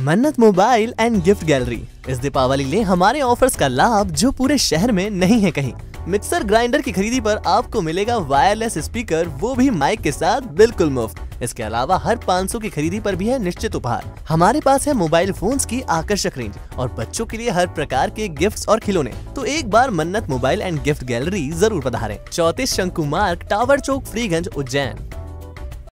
मन्नत mobile and gift gallery. इस दीपावली ले हमारे ऑफर्स का लाभ जो पूरे शहर में नहीं है कहीं। मिक्सर ग्राइंडर की खरीदी पर आपको मिलेगा वायरलेस स्पीकर, वो भी माइक के साथ बिल्कुल मुफ़्त। इसके अलावा हर 500 की खरीदी पर भी है निश्चित उपहार। हमारे पास है मोबाइल फोन्स की आकर्षक रेंज और बच्चों के लिए हर प्रकार के गिफ्ट्स और खिलौने। तो एक बार मन्नत मोबाइल एंड गिफ्ट गैलरी ज़रूर पधारें। चौतीस शंकु मार्ग टावर चौक, फ्रीगंज, उज्जैन।